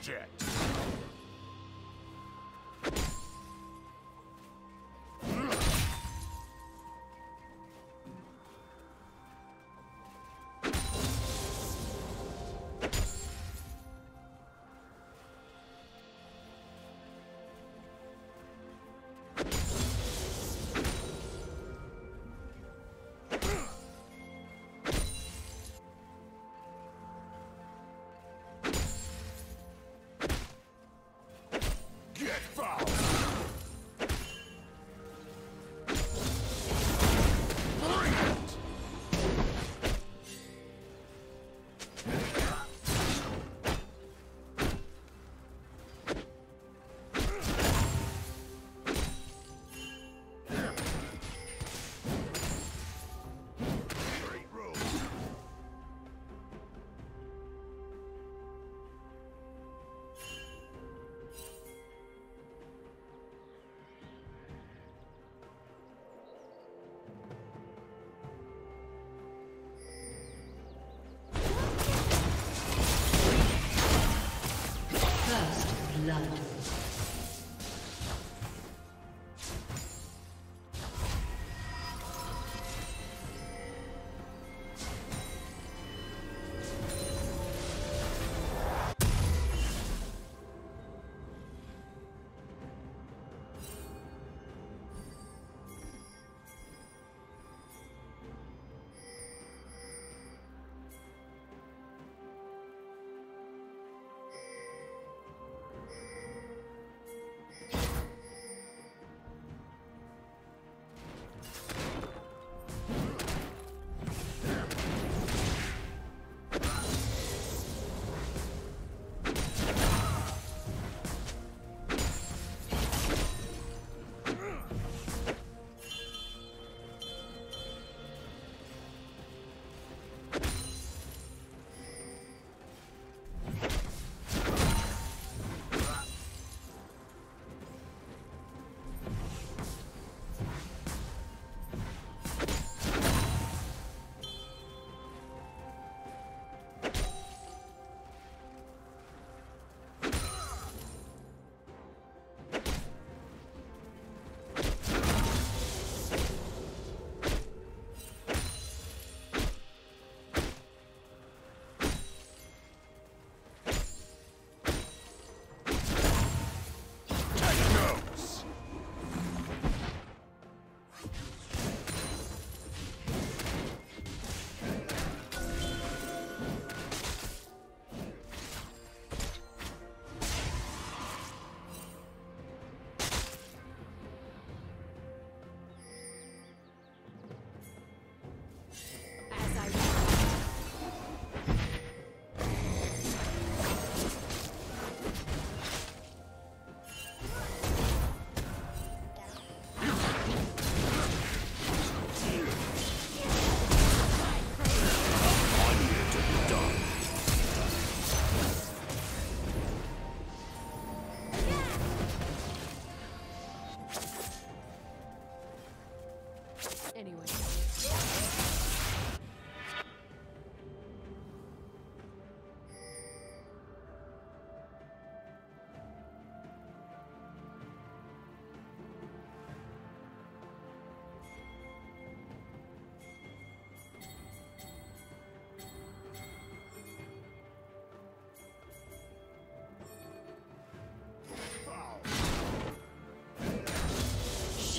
project. Foul!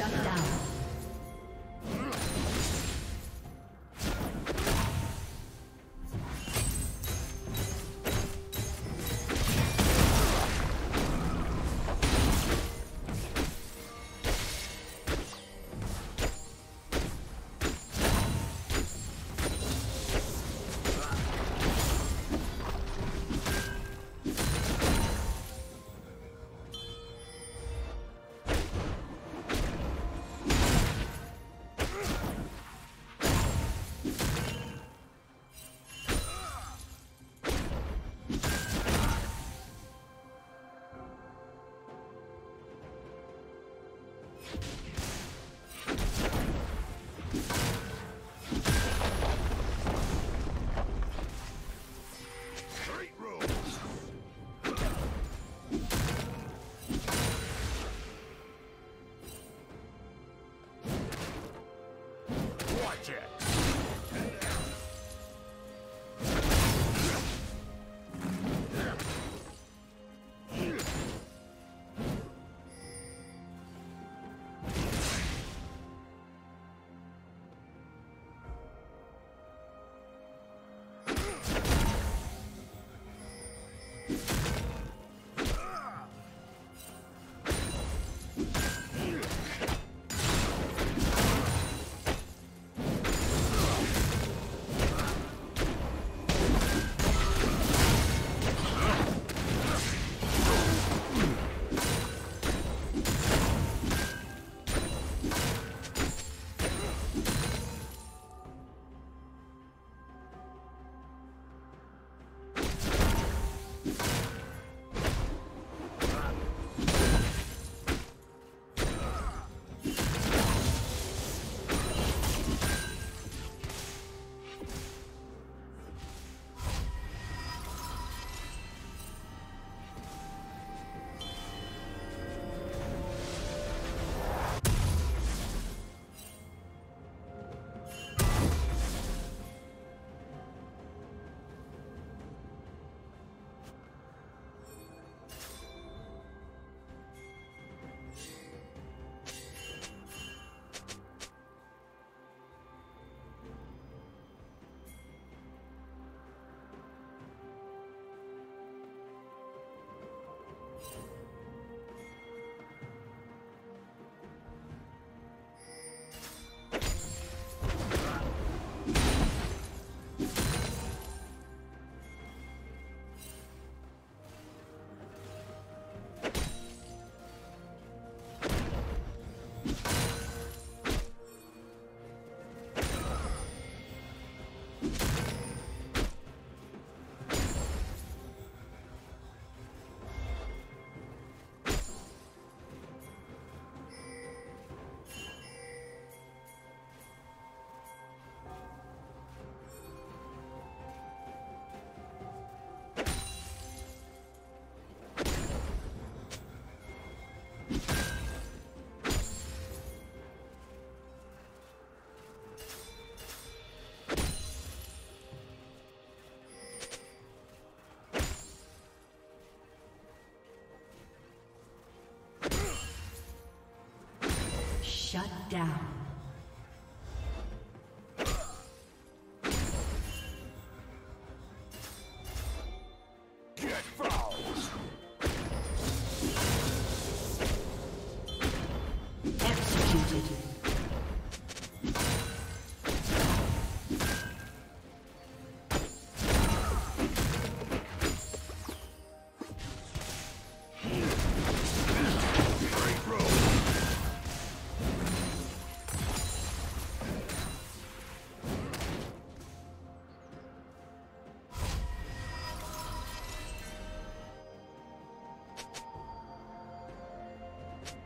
Shut down. Shut down.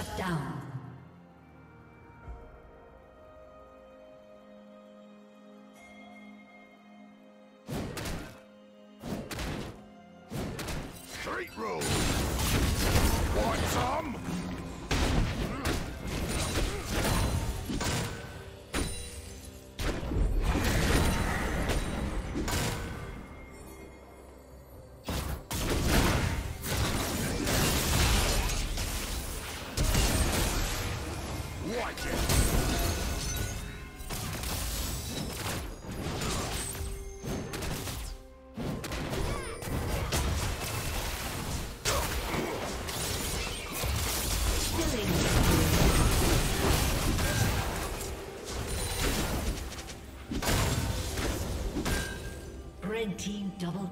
Shut down. Straight roll!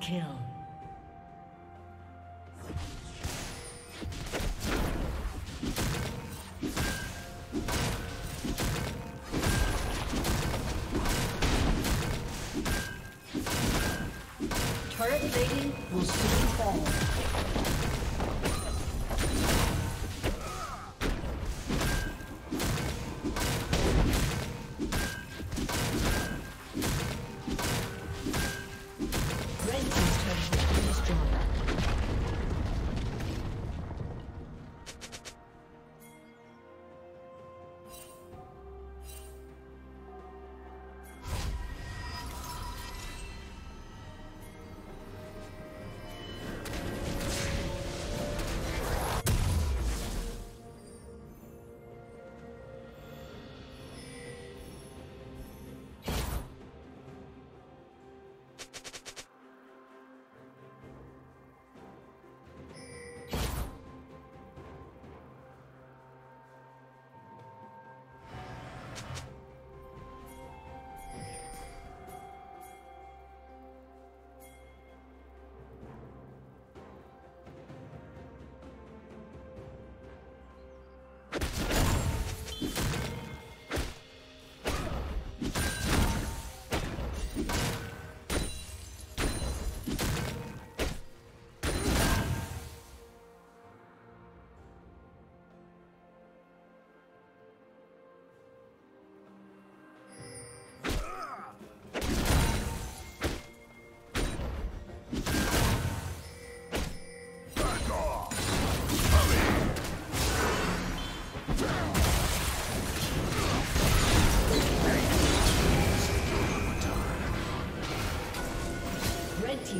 Kill. Turret plating will soon fall.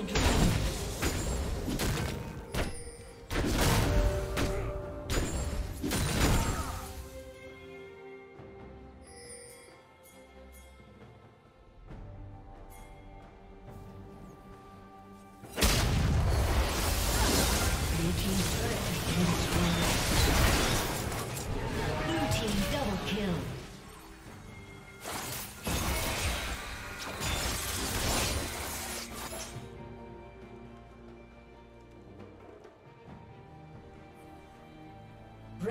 has slain the